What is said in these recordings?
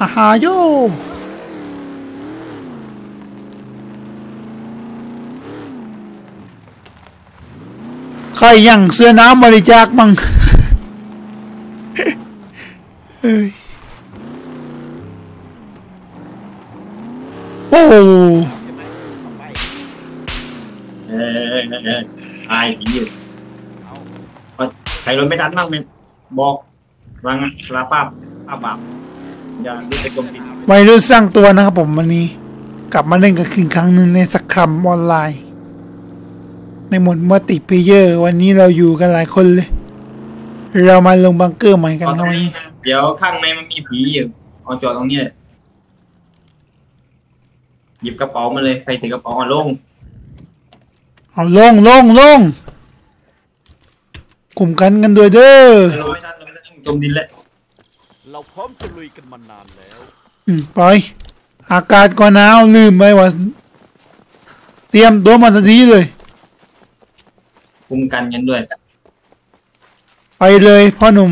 อาหาโยใครยังเสื้อน้ำบริจาคมั่งเอ้ยโอ้เออตายผีอยู่ใครรถไม่ทันบ้างเป็นบอกรังลาป้าป้าบาป ย่าดูไปกลมผิดวัยรุ่นสร้างตัวนะครับผมวันนี้ กลับมาเล่นกันคืนครั้งหนึ่งใน SCUM ออนไลน์ ในโหมด multiplayer วันนี้เราอยู่กันหลายคนเลย เรามาลงบังเกอร์ใหม่กันครับวันนี้เดี๋ยวข้างในมันมีผีอยู่เอาจอดตรงนี้เลยหยิบกระเป๋ามาเลยใครถือกระเป๋าเอาลง เอาลงลงลงกลุ่มกันกันด้วยเด้อเราไม่ทันเราไม่ทันจมดินแล้ว เราพร้อมจะลุยกันมานานแล้ว อืมปล่อยอากาศก็หนาวลืมไปว่า เตรียมตัวมาทันทีเลย คุมกันกันด้วยไปเลยพ่อหนุ่ม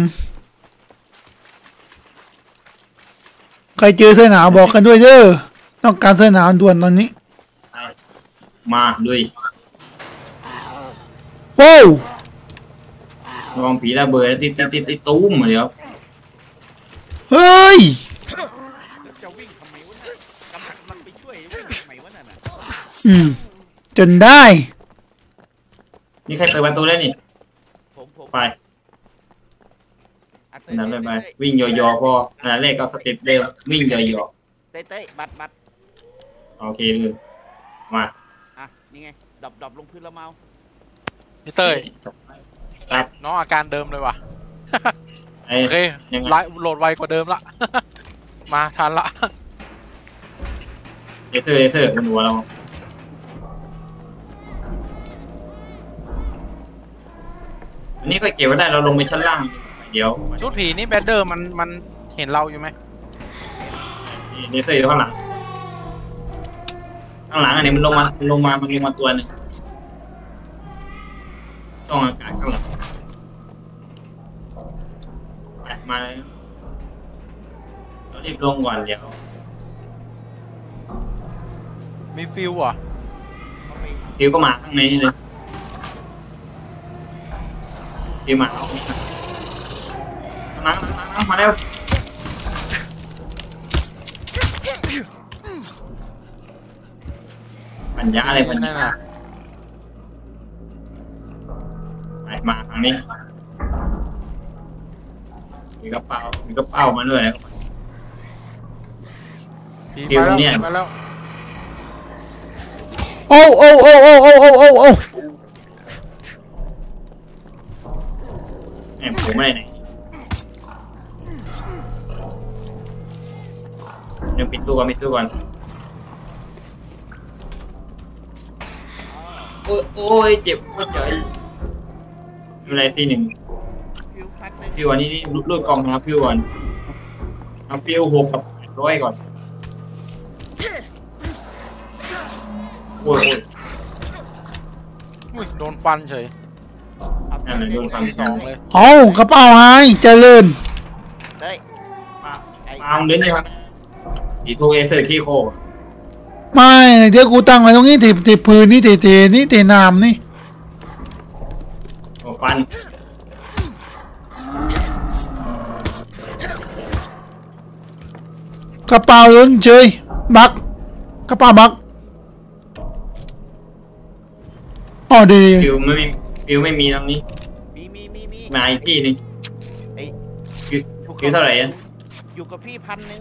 ใครเจอเสื้อหนาวบอกกันด้วยเด้อต้องการเสื้อหนาวด่วนตอนนี้มาด้วยโว้วระวังผีระเบิดแล้วติดติดติดติดตุ้มเดี๋ยว เฮ้ยแล้วจะวิ่งทำไมวะเนี่ยกำลังมันไปช่วยวิ่งทำไมวะนั่นน่ะอืมจนได้ นี่ใครเปิดประตูแล้วนี่ ผมผมไปอะเต้นั่นไปไปเต้วิ่งยอๆพออันนั้นแรกก็สเต็ปเร็ววิ่งยอเต้เต้บัดบัดๆโอเคเลยมาอะนี่ไงดับดับลงพื้นแล้วเมาพี่เต้ยครับน้องอาการเดิมเลยว่ะ ไอ้โอเคยังไงไลฟ์โหลดไวกว่าเดิมละ มาทันละเลเซอร์เลเซอร์บนหัวเราอันนี้ก็เก็บไว้ได้เราลงไปชั้นล่าง เดี๋ยวชุดผีนี่แบดเดอร์มันมันเห็นเราอยู่ไหมเลเซอร์อยู่ข้างหลัง ข้างหลังอันนี้มันลงมามันลงมามันลงมาตัวหนึงต้องอากาศข้างหลังไป มาเลยเรารีบลงก่อนเดี๋ยวมีฟิลอะเขาไปฟิวก็มาข้างในนี่เลยฟิวมาเอานี่มาข้างหลังข้างหลังข้างหลังมาแล้วปัญญาอะไรปัญนั่ญานน่ะไปมาทางนี้ มีกระเป๋ามีกระเป๋ามาด้วย ผีฟิลมาแล้วเนี่ยมาแล้ว โอ้โอ้โอ้โอ้โอ้โอ้โอ้โอ้แหมผมไม่ได้ไหนเดี๋ยวปิดตู้ก่อนปิดตู้ก่อนโอ้ยโอ้ยเจ็บโคตรเจ๋ยไม่เป็นไรทีหนึ่ง ฟิวพันหนึ่ง ฟิวอันนี้รูดรูดกล่องนะครับฟิวก่อนเอาฟิวหกกับร้อยก่อนโอ้ยโอ้ยอุ้ยโดนฟันเฉยเอานั่นแหละโดนฟันสองเลยเอากระเป๋าหายเจริญเต้ยมาไอ้มาเอาเล่นเลยครับอีทูเอเซอร์ขี้โคไม่เดี๋ยวกูตั้งไว้ตรงนี้ติดติดพื้นนี่ติดติดนี่ติดน้ำนี่โอ้ฟัน กระเป๋าล้นเฉยบักกระเป๋าบักอ๋อดีดีฟิวไม่มีฟิวไม่มีตรงนี้มีมีมีมีมาอีกที่หนึงไอ้ฟิวฟิวเท่าไหร่อะอยู่กับพี่พันหนึ่ง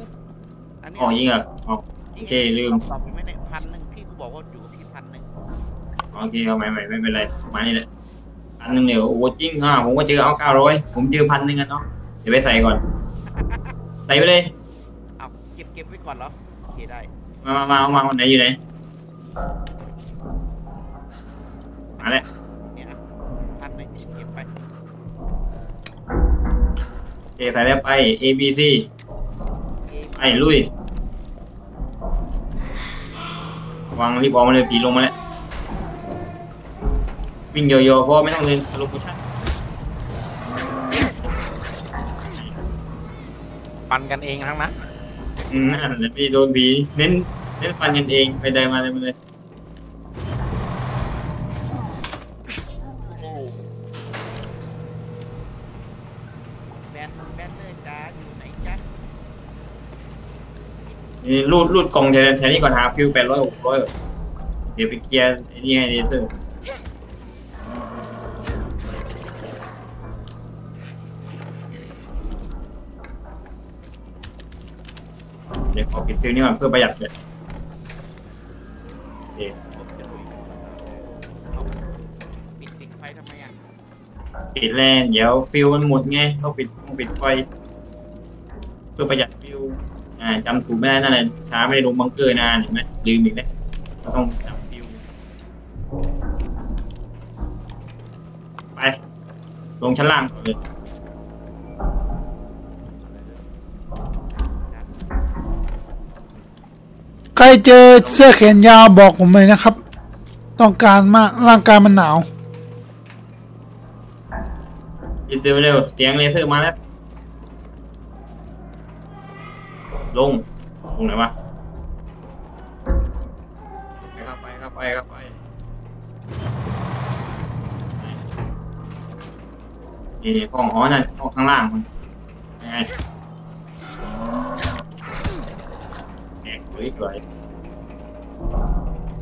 อันนี้อ๋อยิงเหรออ๋อ โอเคลืม ตอบไปไหมเนี่ยพันหนึ่งพี่กูบอกว่าอยู่กับพี่พันหนึ่งโอเคเอาใหม่ใหม่ไม่เป็นไรมานี่แหละพันหนึ่งเดี๋ยวโอ้จริงค่ะผมก็เจอเอาเก้าร้อยผมเจอพันหนึ่งกันเนาะเดี๋ยวไปใส่ก่อน ใส่ไปเลยเอาเก่อนเหรอโอเคได้มามามาเอามาวันไหนอยู่ไหนมาแล้วเนี่ยอะพันหนึ่งเก็บไปโอเคใส่แล้วไป A B C เอ๊ะไปลุย วางรีบออกมาเลยผีลงมาแล้ว วิ่งโยโย่เพราะว่าไม่ต้องเล่นโลโคชั่นปันกันเองทั้งนั้น อืมนั่นแหละไม่โดนผีเน้นเน้นฟันกันเองไปได้มาเลยมาเลยโอ้แบนแบนเลยจ้าอยู่ไหนจ๊ะนี่รูดรูดกล่องแทนแทนนี่ก่อนหาฟิวแปดร้อยหกร้อยเดี๋ยวไปเคลียร์ไอ้นี่ให้เลเซอร์ ปิดฟิวนี่ก่อนเพื่อประหยัดเลยโอเคปิดปิดไฟทำไมอะปิดแลนเดี๋ยวฟิวมันหมดไงต้องปิดต้องปิดไฟเพื่อประหยัดฟิวอ่าจำถูกไม่ได้นั่นแหละช้าไม่ได้ลงบังเกอร์นานเห็นไหมลืมอีกแล้วก็ต้องจำฟิวไปลงชั้นล่างก่อนเลย ใครเจอเสื้อแขนยาวบอกผมเลยนะครับ ต้องการมากร่างกายมันหนาวยินดีเร็วเสียงเลเซอร์มาแล้ว ลง ลงไหนวะไปครับไปครับไปครับไปนี่นี่ห้องอ๋อนั่นห้องข้างล่างมันยังไง แหกสวยสวย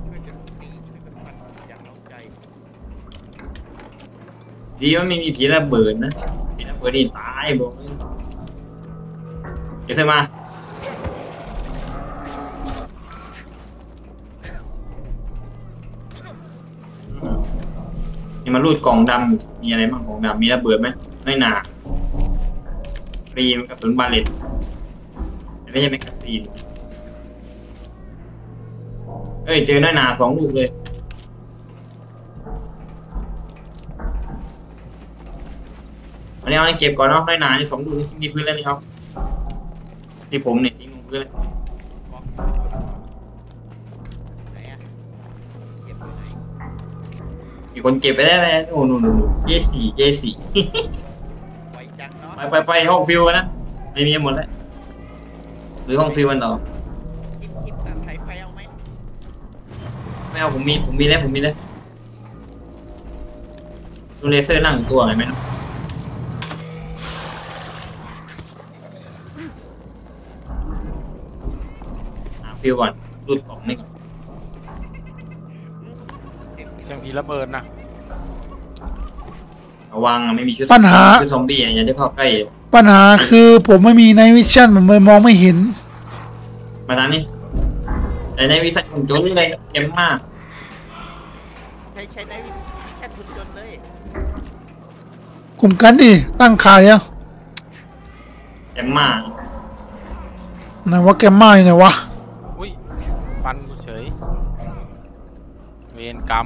ช่วยกันตีช่วยกันฟันอย่างเราใจดีว่าไม่มีผีระเบิดนะผีระเบิดนี่ตายบอกเลยเดี๋ยวเสร็จมานี่มารูดกล่องดำอยู่มีอะไรบ้างกล่องดำมีระเบิดไหมไม่หนาฟรีมกระสุนบาเลตแต่ไม่ใช่แมกกา ซีนเอ้ยเจอน้อยหนาสองลูกเลยอันนี้เอาให้เก็บก่อนเนาะน้อยหนานี่สองลูกนี่ทิ้งที่พื้นแล้วนี่ครับที่ผมเนี่ยทิ้งลงพื้นเลยบล็อกไหนอะเก็บอยู่ไหนมีคนเก็บไปได้แล้วโอ้โหนู่นนู่นเจสี่เจสี่ไวจังเนาะไปไปไปห้องฟิวกันนะไม่มีหมดแล้วหรือห้องฟิวกันต่อ เอาผมมีผมมีแล้วผมมีแล้วดูเลเซอร์นั่งตัวไงไหมนะหาฟิวก่อนรูดกล่องนี่ก่อนเสียงเสียงผีระเบิดนะระวังอะไม่มีชุดปัญหา ชุดซอมบี้อะอย่าได้เข้าใกล้ ปัญหาคือผมไม่มีในวิชั่นผมเลยมองไม่เห็น มาทางนี้แต่ในวิสัยของโจนเลยเจ็มมาก ใช้ใช้ในวิแชทคุณจนเลยกลุ่มกันดิตั้งขาเดียวเจ็มมากไหนว่าแกมมาอยู่ไหนวะอุ้ยฟันกูเฉย เวรกรรม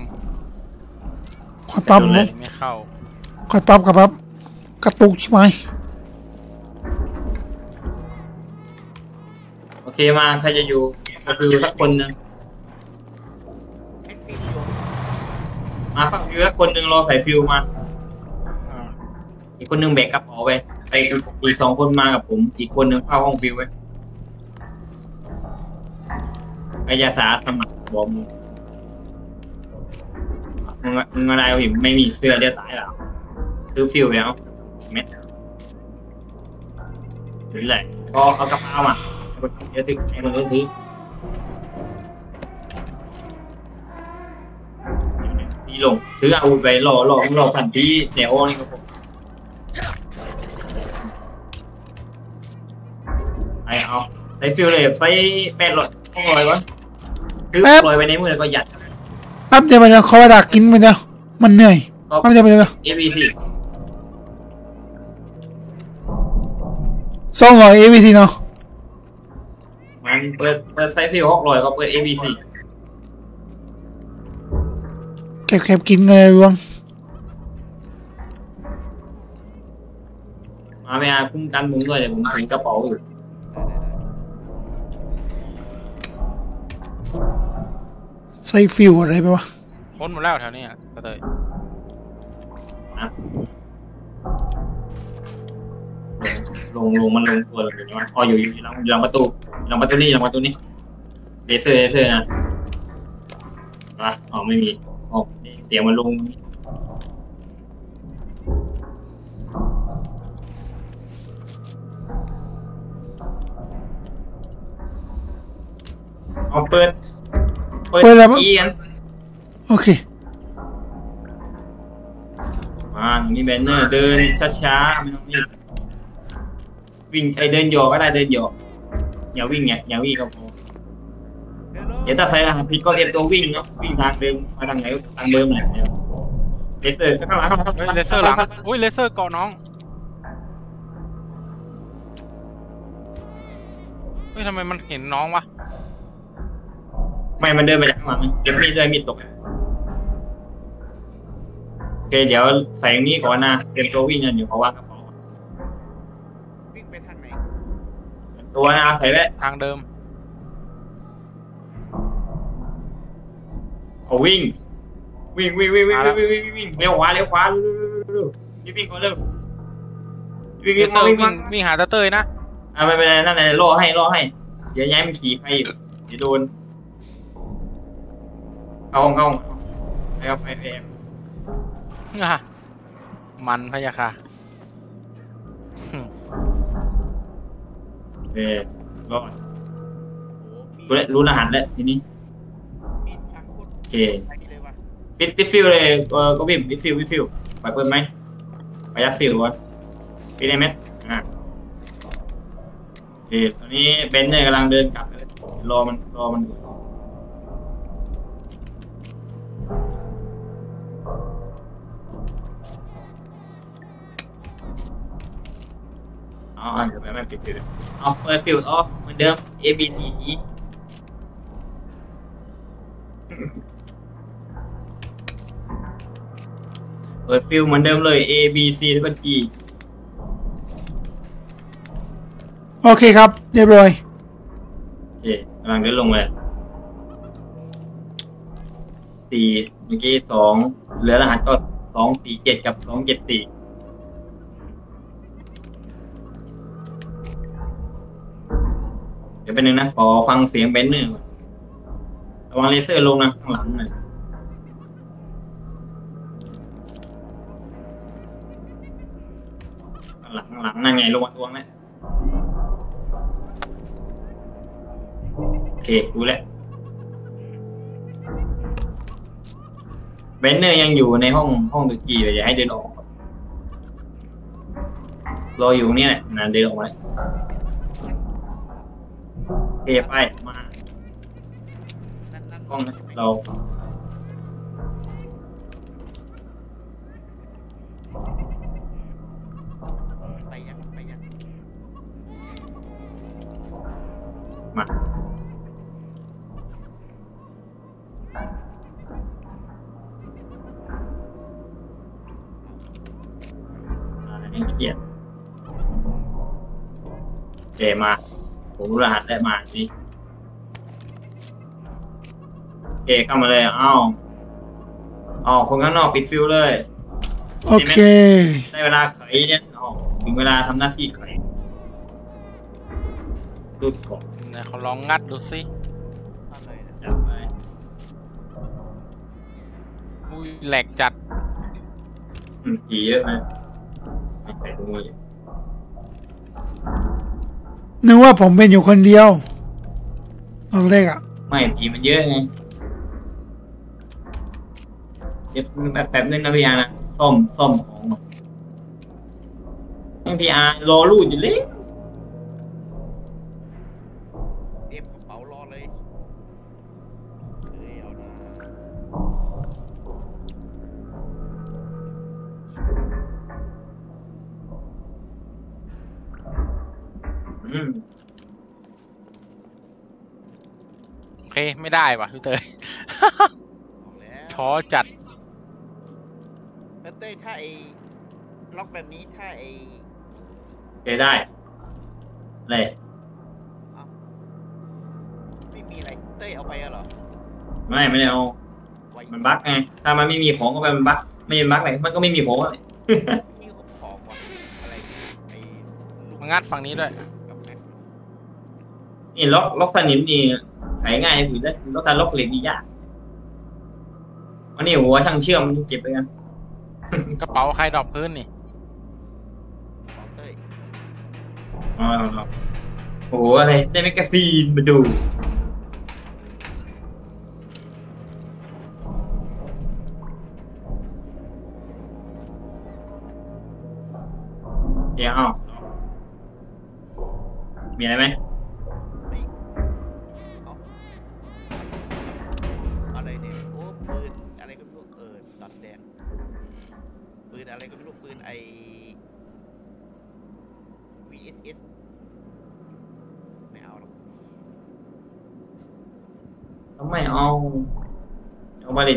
คอยปั๊บไม่เข้าคอยปั๊บกับปั๊บกระตุกใช่ไหมโอเคมาใครจะอยู่ก็คือสักคนหนึ่ง มาฟังฟิวสักคนหนึ่งรอใส่ฟิวมา อีกคนหนึ่งแบกกระเป๋าไปไปอีกสองคนมากับผม อีกคนหนึ่งเข้าห้องฟิวไว้กายาสาสมัครบอมมึงมึงอะไรเอาอีกไม่มีเสื้อเลี้ยวซ้ายหรอซื้อฟิวไปเอาเม็ดหรือไรก็เอากระเป๋ามาให้คนเยอะถือให้คนอื่นถื อนี่ลงถืออาวุธไปรอรอรอฟันที่แนวนี่ครับผมไอเอาใส่ฟิลเลยใส่แปดร้อยห้องลอยวะคือลอยไปในมือแล้วก็ยัดแป๊บเดียวไปเดี๋ยวขอเวลากินไปเดียวมันเหนื่อยก็แป๊บเดียวไปเดียว ABC สองร้อยเอวีซีเนาะมันเปิดเปิดใส่ฟิลหกร้อยก็เปิด ABC เก็บเก็บกินกันเลยรวงมาไม่อาคุ้มกันมุงด้วยเดี๋ยวผมถือกระเป๋าอยู่ใส่ฟิวอะไรไปวะค้นหมดแล้วแถวนี้อะกระเตยนะลงลงมันลงตัวเลยอยู่นะอ๋ออยู่อยู่หลังอยู่หลังประตูหลังประตูนี่หลังประตูนี่เลเซอร์เลเซอร์นะอะอ๋อไม่มี อ๋อนี่เสียงมันลงนี่เอาเปิด เปิดเปิดแล้วปะอีกันโอเค มาตรงนี้ Brenner เดินช้าๆไม่ต้องรีบวิ่งไอเดินโยกก็ได้เดินโยกอย่าวิ่งไงอย่าวิ่งก็พอ hello เดี๋ยวถ้าใส่รหัสผิดก็เตรียมตัววิ่งเนาะวิ่งทางเดิมมาทางไหนก็ทางเดิมแหละเดี๋ยว Razor ข้างหลังข้างหลังเฮ้ย Razorหลังอุ้ย Razor เกาะน้องเฮ้ยทำไมมันเห็นน้องวะไม่มันเดินมาจากข้างหลังเก็บมีดด้วยมีดตกโอเคเดี๋ยวใส่ตรงนี้ก่อนนะเตรียมตัววิ่งกันอยู่เพราะว่างกระเป๋าวิ่งไปทางไหนตัวนะใส่แล้วทางเดิม เอาวิ่ง วิ่งวิ่งวิ่งวิ่งวิ่งวิ่งวิ่งเร็วขวาเร็วขวาเร็วเร็วเร็ววิ่งก่อนเร็ววิ่งเลวิ่งเซอร์วิ่งวิ่งวิ่งหาตาเต้ยนะอ่าไม่เป็นไรนั่นแหละรอให้รอให้ เดี๋ยวย้ายมันขี่ใครอยู่เดี๋ยวโดนเข้าห้องเข้าห้องไปครับไปไปแอมอะมันพะยะค่ะเออรอดโอ้โหมีรู้แล้วรู้รหัสแล้วทีนี้ มีทางโคตร โอ เคไปเลยว่ะปิดปิดฟิลเลยเออก็วิ่งปิดฟิลปิดฟิลไปเปิดไหมไปยัดฟิลวะปิดได้ไหมอะโอเคตอนนี้เบนเนี่ยกำลังเดินกลับเลยรอมันรอมันอยู่อ๋อเดี๋ยวไม่ไม่ปิดฟิลเอาเปิดฟิลอ๋อเหมือนเดิม A B C E เปิดฟิวส์เหมือนเดิมเลย A B C แล้วก็ G โอเคครับ เรียบร้อยโอเคกำลังเดินลงเลยสี่เมื่อกี้สองเหลือรหัสก็สองสี่เจ็ดกับสองเจ็ดสี่เดี๋ยวเป็นหนึ่งนะ ขอฟังเสียง Brenner ก่อนระวังเลเซอร์ลงนะ ข้างหลังหน่อยางหลังข้างหลังนั่นไงลงมาตวงแล้วโอเครู้แล้วเบนเนอร์ยังอยู่ในห้องห้องตัวจีเลยอย่าให้เดินออกก่อนรออยู่ตรงนี่แหละนานเดินออกมาแล้วโอเคไปมานั่นนั่นห้องนะเรา มา ผมรู้รหัสได้มาสิโอเคเข้ามาเลย เอ้าอ๋อคนข้างนอกปิดฟิวเลย โอเค ได้เวลาไขเนี่ยอ๋อถึงเวลาทำหน้าที่ไขรูดกดเนี่ยเขาลองงัดดูสิอะไรนะจัดไปอุ้ยแหลกจัดอืมผีเยอะนะไม่ใส่ถุงมือ นึกว่าผมเป็นอยู่คนเดียวตอนแรกอะไม่ผีมันเยอะไงเดี๋ยวแบบแบบนึงนะพี่อาร์นะส้มส้มของมันพี่อาร์รอรูดอยู่เลย เคไม่ได้ว่ะพี่เตย บอกแล้วท้อจัด แล้วเต้ยถ้าไอ้ล็อกแบบนี้ถ้าไอ้โอเคได้ เลยไม่มีอะไรเต้ยเอาไปอะเหรอไม่ไม่ได้เอา ไว้มันบั๊กไง ถ้ามันไม่มีของก็ไปมันบั๊กไม่เป็นบั๊กอะไรมันก็ไม่มีของอะไรที่ของว่ะอะไรไอ้ลูกมันมางัดฝั่งนี้ด้วย กับแม็กนี่ล็อกล็อกสนิมนี่ ไขง่ายถือได้ล็อกการล็อกเหล็กนี่ยากอันนี้หัวช่างเชื่อมมันเก็บไปกันกระเป๋าใครดรอปพื้นนี่ของเต้ยอ๋อโอ้โหอะไรได้แมกกาซีนมาดูเดี๋ยวเอามีอะไรไหม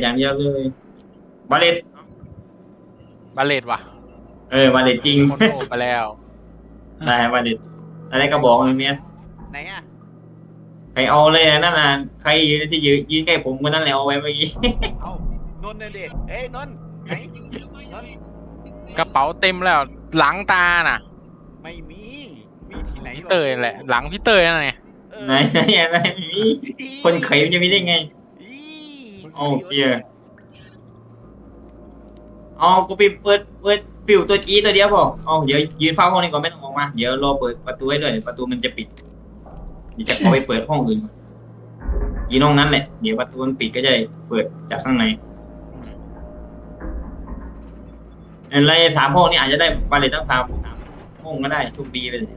อาบาเลตอย่างเดียวเลยบาเลตบาเลตว่ะเออบาเลตจริงโคโนไปแล้วได้บาเลตอะไรก็บอกอย่างเนี้ยไหนอะใครเอาเลยนะนั่นน่ะใครที่ยืนยืนใกล้ผมคนนั้นแหละเอาไว้เมื่อกี้เอานนท์เนี่ยเด็เอ้ยนนท์ไหนนนท์กระเป๋าเต็มแล้ว หลังตาน่ะ ไม่มี มีที่ไหนพี่หรอกเตยแหละ หลังพี่เตยนั่นไงเออไหนไหนอะไรมีคนไขมันจะมีได้ไงอี โอ้เกียร์เอากูไปเปิดเปิดฟิวตัวจีตัวเดียวพอเอาเดี๋ยวยืนเฝ้าห้องนี้ก่อนไม่ต้องออกมา เดี๋ยวรอเปิดประตูไว้ด้วยประตูมันจะปิดเดี๋ยวจะขอไปเปิดห้องอื่นก่อนยีนห้องนั้นแหละ เดี๋ยวประตูมันปิดก็จะได้เปิดจากข้างในอะไรสามห้องนี้อาจจะได้บาเลตตั้งสามสามห้องก็ได้โชคดีไปเลย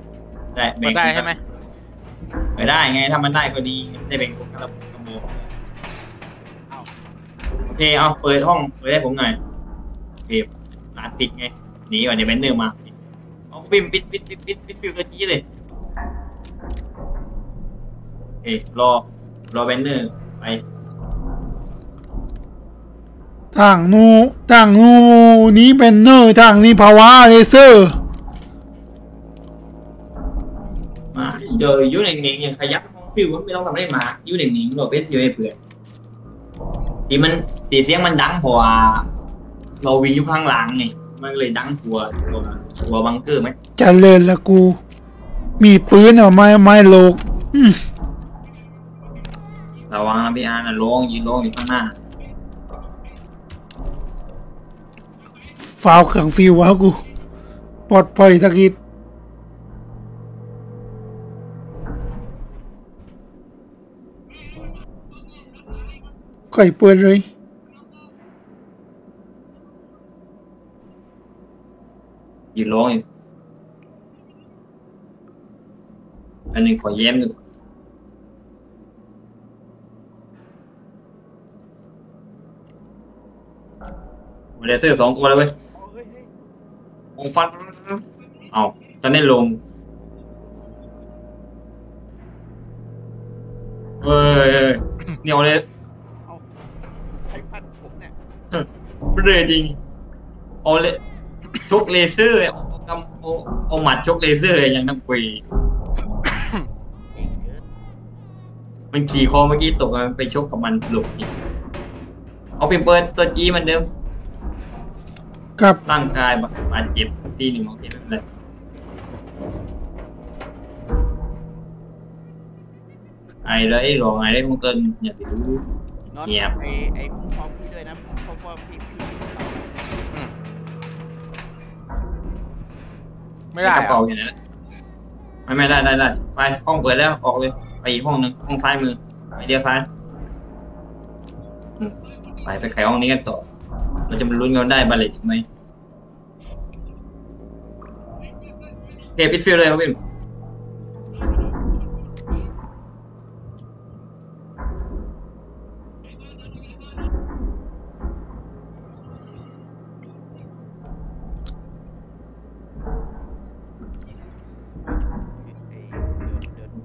ได้แบ่มังนได้ใช่ไหมไปได้ไงถ้ามันได้ก็ดีได้เป็นคนละกระโมเอา โอเคเอาเปิดห้องเปิดให้ผมหน่อยโอเคร้านปิดไงหนีก่อนเดี๋ยวแบนเนอร์มาเอาปิดปิดปิดปิดปิดปิดฟิวตัวจี้เลยโอเครอรอแบนเนอร์ไปทางนูทางนูนี้เป็นเนอร์ทางนี้ภาวะเลเซอร์มาเดี๋ยวอยุ่งหนิ่งๆอย่างขยับห้องฟิวไม่ต้องทำอะไรมายุ่งหนิ่งๆเราเป็นซิวให้เพื่อน ที่มันตีเสียงมันดังเพราะว่าเราวิ่งอยู่ข้างหลังไงมันเลยดังกลัวกลัวกลัวบังเกอร์ไหมเจะเลินละกู มีปืนเอาไม้ไม้โลกอืมระวังนะพี่อาร์นะลงยืนลงอยู่ข้างหน้าฟาวเครื่องฟิววะกู ปลอดภัยตะกิด ไก่เปิดเลยยืนร้องอยู่อันนี้ขอแย้มดูเลเซอร์สองตัวเลยเว้ยเองฟันเอาตอนนี้ลงเอ้ยเอ้ยเหนียเลย เอาใครฟันผมเนี่ย เรื่อยจริงเอาเลยชกเลเซอร์เอากำเอาเอาหมัดชกเลเซอร์อย่างน้ำกุยเก่งเกินมันขี่คอเมื่อกี้ตกมันไปชกกับมันหลบอีกเอาไปเปิดตัวจีเหมันเดิมกับร่างกายบาดเจ็บทีหนึ่งโอเคไม่เป็นไรไอ้เลยรองไอ้ได้มึงเกินอย่าไปรู้นอนเงียบไอ้ไอ้คุ้มครองพี่ด้วยนะเพว่าพี่พี่ไม่ได้กระอะเป๋าอยู่ไหนนะไม่ไม่ได้ได้ได้ไปห้องเปิดแล้วออกเลย ไปอีกห้องหนึ่งห้องซ้ายมือไปเดียวซ้ายไปไปไขห้องนี้กันต่อ เราจะมาลุ้นกันได้ Barrett อีกไหมเทปิดฟิวส์เลยครับพี่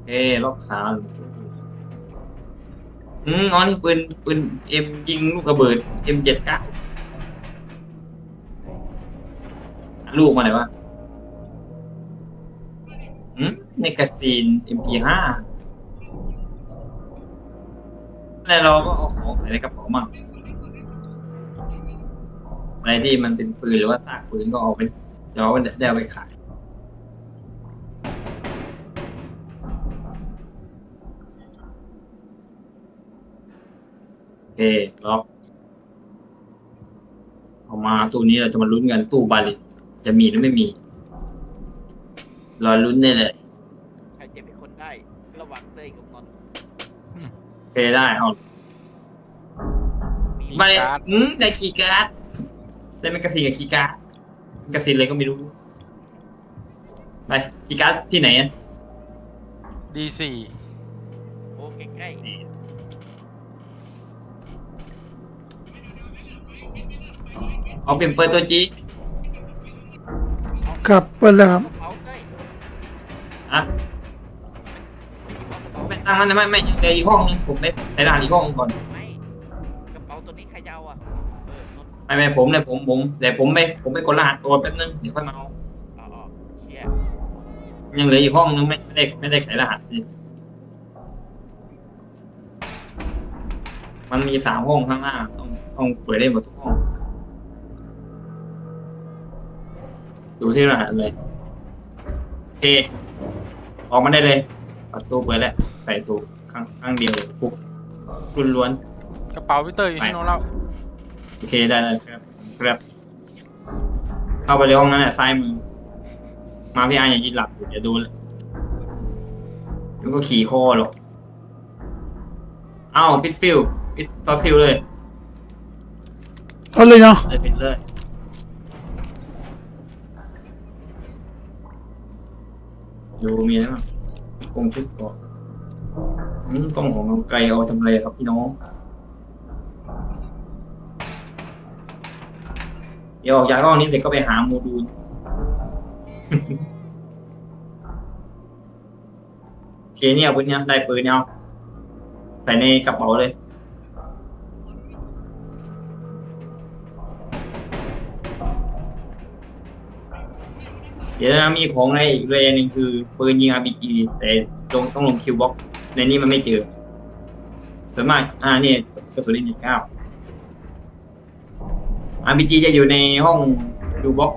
เดินเดินโอเคล็อกขาอืมอ๋อนี่ปืนปืน M ยิงลูกระเบิด M เจ็ดเก้าลูกมาไหนวะอืม magazine MP ห้าแล้วเราก็เอาของใส่ในกระเป๋ามั่งอะไรที่มันเป็นปืนหรือว่าซากปืนก็เอาไปเดี๋ยวเอาได้เอาไปขาย เคล็อกเอามาตู้นี้เราจะมาลุ้นกันตู้บาลิตจะมีหรือไม่มี รอลุ้นได้เลยใครจะเป็นคนได้ ระหว่างเต้ยกับนนท์โอเคได้เอามี Barrett การ์ดอืมได้คีย์การ์ดได้ magazine กับ keycard magazine อะไรก็ไม่รู้ ไปคีย์การ์ดที่ไหนอะ D สี่ โอ้ใกล้ เอาเป็นเปิดตัว Gครับเปิดแล้วครับๆเอาเต้ยอะเอากระเป๋าไม่ตั้งนั้นนะไม่ไม่ยังเหลืออีกห้องนึงผมไม่ใส่ด่านอีกห้องนึงก่อนไม่กระเป๋าตัวนี้ใครจะเอาอะเออนนท์ไม่ไม่ผมเนี่ยผมผมแต่ผมไม่ผมไม่กดรหัสตัวแป๊บนึงเดี๋ยวค่อยมาเอาเอาเอาเชี่ยยังเหลืออีกห้องนึงไม่ไม่ได้ไม่ได้ไขรหัสเลยมันมีสามห้องข้างล่างต้องต้องเปิดได้หมดทุกห้อง ดูที่รหัสเลยโอเคออกมาได้เลยประตูเปิดแล้วใส่ถูกข้างข้างเดียวเลยปุ๊บรุนล้วนกระเป๋าพี่เตอร์อยู่ที่โน้นแล้วโอเคได้เลยครับครับ เข้าไปเลยห้องนั้นแหละซ้ายมือ มาพี่อาร์อย่ายินหลับอยู่เดี๋ยวดูเลยเดี๋ยวก็ขี่คอหรอกเอ้าพิทฟิลพิทตอฟิลเลยเอาเลยเนาะเลยพิทเลย ดูมีอะไรบ้างกงชุดเก่อนอืมกล้องของน้องไกลเอาทำอะไรครับพี่น้องเดี๋ยวออกจากห้องนี้เสร็จก็ไปหาโมดูล โอเคเนี่ยปืนเนี่ยได้ปืนเนี่ยเอาใส่ในกระเป๋าเลย เดี๋ยวนะมีของอะไรอีกเลยอันหนึ่งคือปืนยิง RPG แต่ลงต้องลงคิวบ็อกในนี้มันไม่เจอส่วนมากอ่านี่กระสุนยิงเก้า RPG จะอยู่ในห้องคิวบ็อก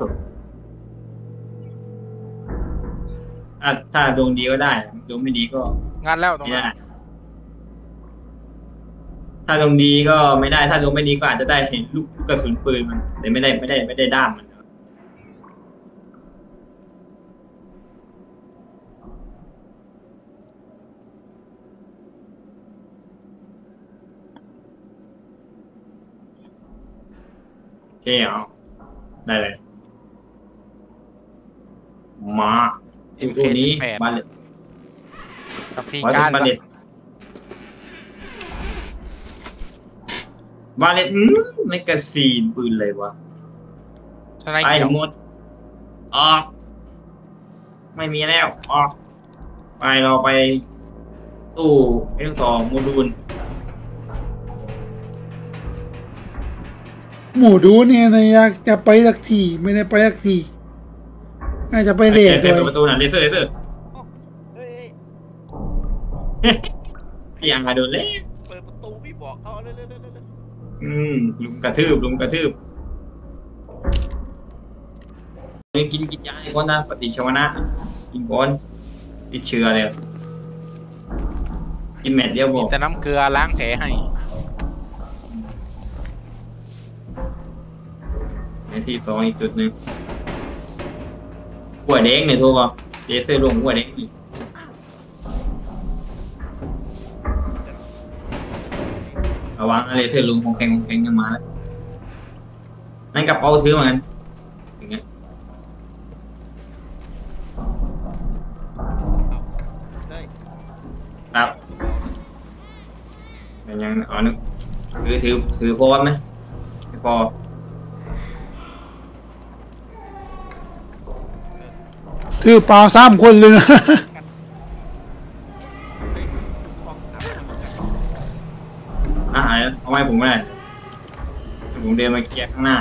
ถ้าถ้าดวงดีก็ได้ดวงไม่ดีก็งานแล้วตรงไม่นั้นได้ถ้าดวงดีก็ไม่ได้ ถ้าดวงไม่ดีก็อาจจะได้เห็นลูกลูกกระสุนปืนมันแต่ไม่ได้ไม่ได้ไม่ได้ด้ามมัน โอเคเอาได้เลย มาดูตัวนี้แปดบาเลตกับพี่ขอการเป็นบาเลตบาเลตอืมไม่กระซีนปืนเลยวะ สไนไปเขียวหมด ออก ไม่มีแล้ว ออก ไปเราไป ตู้เรื่องต่อโมดูล หมูดูเนี่ยนะอยากจะไปสักทีไม่ได้ไปสักทีอาจจะไปเรียเปิด้ดวยประตูหน่ะเลเซอร์เลเซอร์เฮ้ยพี่ยังมาโดนเล่เปิดประตูไม่บอกเขาเร็วๆๆๆอืมลุมกระทืบลุมกระทืบนี่กินกินยาก่อนนะปฏิชวนะกินก่อนติดเชื้อเลยกินเม็ดเดียวบอกแต่น้ำเกลือล้างแผลให้ ในที่สองอีกจุดหนึ่งหัวแดงเนี่ยโทรบอกเจเซอร์ลงหัวแดงอีกระวังอะไรเซอร์ลุงของแข็งของแข็งยังมาแล้วนั่นกระเป๋าถือเหมือนกันอย่างเงี้ยเต้ยครับยังอ๋อนึกถือถือถือพอไหมพอ ถือเปล่าสามคนเลยนะเต้ยห้องสามคนกันอาหารเอาไว้ผมไม่ได้เดี๋ยวผมเดินมาเคลียร์ข้างหน้า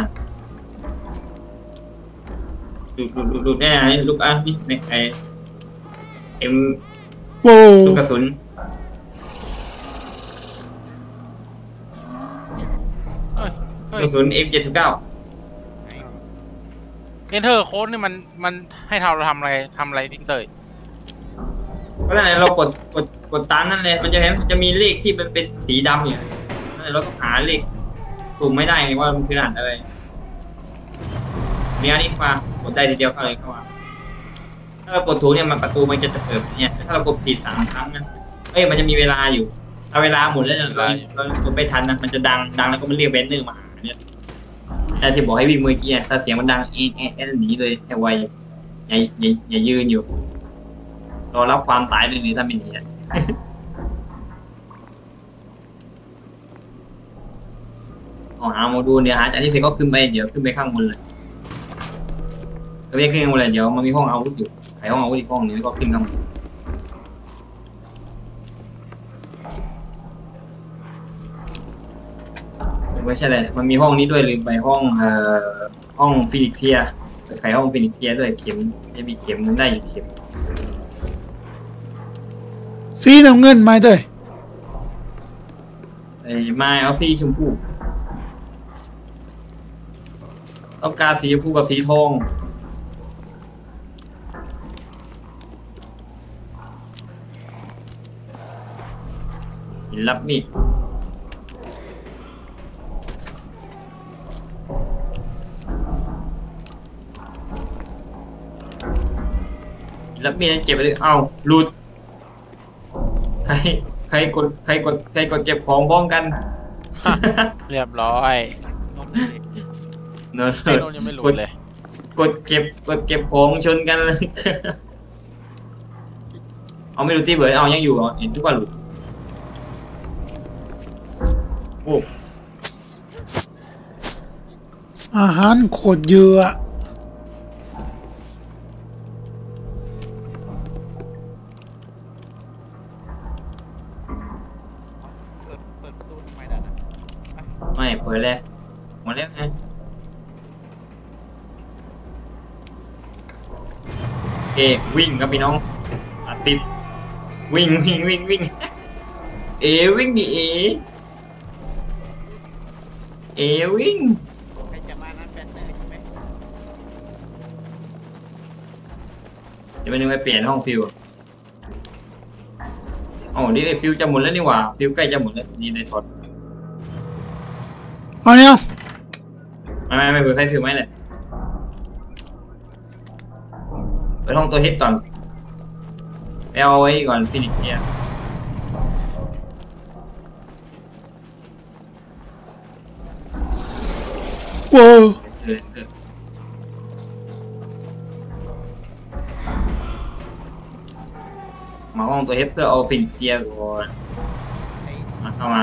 ดูดูดูดูแน่นี่ลูกอะนี่ในไอMโว้ลูกกระสุนเฮ้ยเฮ้ยกระสุน M79 enter code นี่มันมันให้เราทำอะไรทำอะไรพี่เตอร์เพราะฉะนั้นเรากดกดกดตามนั่นเลยมันจะเห็นมันจะมีเลขที่มันเป็นสีดำอยู่นั่นแหละแต่เราต้องหาเหล็กสุ่มไม่ได้ไงว่ามันคือรหัสอะไรเนี่ยนี่มากดได้ทีเดียวเข้าเลยเข้ามาถ้าเรากดถูกเนี่ยมันประตูมันจะเปิดเนี่ยแต่ถ้าเรากดผิดสามครั้งนะเอ้ยมันจะมีเวลาอยู่ถ้าเวลาหมดแล้วเนี่ยเราเรากดไม่ทันนะมันจะดังดังแล้วก็มันเรียกเบนเนอร์มาหาเนี่ย แต่ที่บอกให้วิ่งเมื่อกี้อะถ้าเสียงมันดังเอ๊ะเอ๊ะเอ๊ะหนีเลยให้ไวอย่าอย่าอย่ายืนอยู่รอรับความตายเลยนี่ถ้าไม่หนีอะอ๋อหาโมดูลเนี่ยหาจากนี้เสร็จก็ขึ้นไปเดี๋ยวขึ้นไปข้างบนเลยก็ไม่ขึ้นข้างบนเลยเดี๋ยวมันมีห้องอาวุธอยู่ไขห้องอาวุธอีกห้องหนึ่งแล้วก็ขึ้นข้างบน ไม่ใช่เลยมันมีห้องนี้ด้วยลืมไปห้องเอ่อห้อง Phoenix Tears ไขห้อง Phoenix Tears ด้วยเข็มจะมีเข็มได้อยู่เข็มสีน้ำเงินไหมเต้ยไอ้ไม้เอาสีชมพูต้องการสีชมพูกับสีทองหินรับมีด หินรับมีดนั้นเก็บไปเลยเอ้าหลุดใครใครกดใครกดใครกดเก็บของพร้อมกันเรียบร้อยนมเลยเนอะไอ้โนนยังไม่หลุดเลย กดเก็บกดเก็บของชนกันเลยเอาไม่หลุดที่เบิร์ดเอายังอยู่เหรอเห็นทุกคนหลุดโอ้อาหารโคตรเยอะ วิ่งครับพี่น้องตัดติดวิ่งวิ่งวิ่งวิ่งเอวิ่งดิเอเอวิ่งใครจะมานะแฟนเตอร์ใช่ไหมเดี๋ยวไปนึงไปเปลี่ยนห้องฟิวส์อ๋อนี่ไอ้ฟิวส์จะหมดแล้วนี่หว่าฟิวส์ใกล้จะหมดแล้วนี่ได้ถอดเอาเนี่ยไม่ไม่ไม่เปิดไฟฟิวส์ไหมเลยเปิดห้องตัวเฮดก่อนไปเอาไว้ก่อนฟินิกเนี่ยโว้วเออเออมาห้องตัวเฮดเพื่อเอาฟินิกเจียก่อนไอ้มาเข้ามา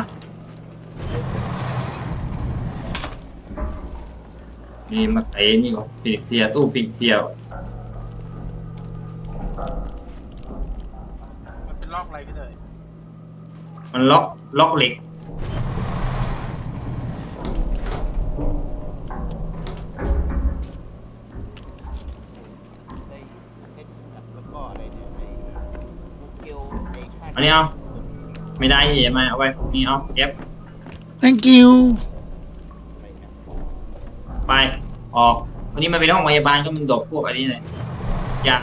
นี่มาไขนี่ก่อนฟินิกเจียตู้ฟินิกเจียมันเป็นล็อกอะไรพี่เลย มันล็อกล็อกเหล็ก ได้ได้อัดแล้วก็อะไรเนี่ยไอ้บุกเกลไอ้ข้างอันนี้เอา ไม่ได้อย่ามาเอาไว้นี่เอาเก็บ thank you อะไรเนี่ยไป ออก วันนี้มันเป็นห้องพยาบาลก็มึงดบพวกอะไรนี่เลยยา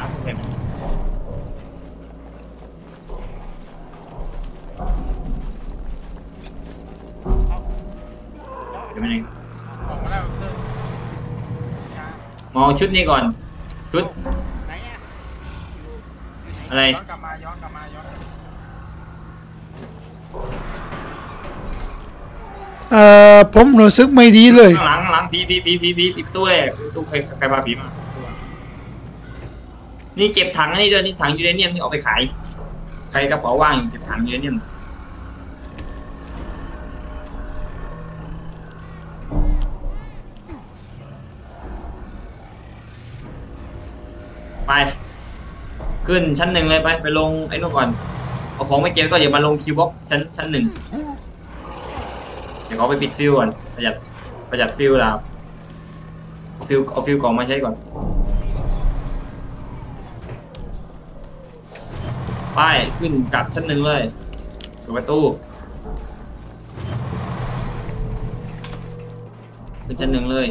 ชุดนี้ก่อน ชุด ไหนอะอะไร ย้อนกลับมาย้อนกลับมาย้อนกลับมาเอ่อผมรู้สึกไม่ดีเลย ข้างหลังข้างหลังผีผีผีผีผีปิดตู้เลยปิดตู้ใครใครพาผีมา นี่เก็บถังอันนี้ด้วยนี่ถังยูเรเนียมนี่เอาไปขาย ใครกระเป๋าว่างอยู่เก็บถังยูเรเนียม ขึ้นชั้นหนึ่งเลยไปไปลงไอ้นู่นก่อนเอาของไม่เก็บก็อย่ามาลง Kill Box ชั้นชั้นหนึ่งเดี๋ยวเขาไปปิดฟิวส์ก่อนประหยัดประหยัดฟิวส์แล้วเอาฟิวส์เอาฟิวส์กล่องมาใช้ก่อนไปขึ้นกลับชั้นหนึ่งเลยเปิดประตูขึ้นชั้นหนึ่งเลย